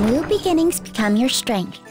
new beginnings become your strength.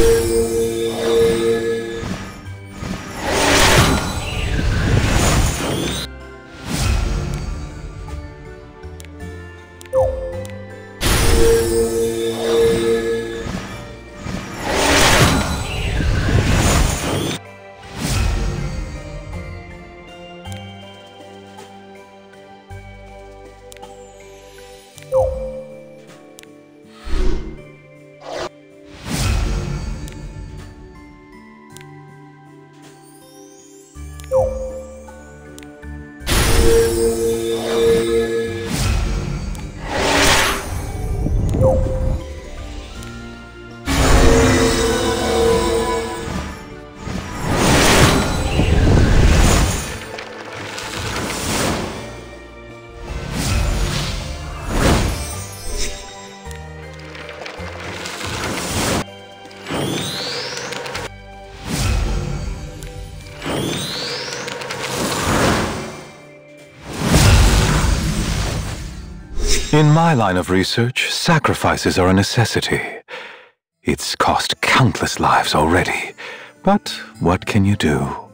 Música Música In my line of research, sacrifices are a necessity. It's cost countless lives already. But what can you do?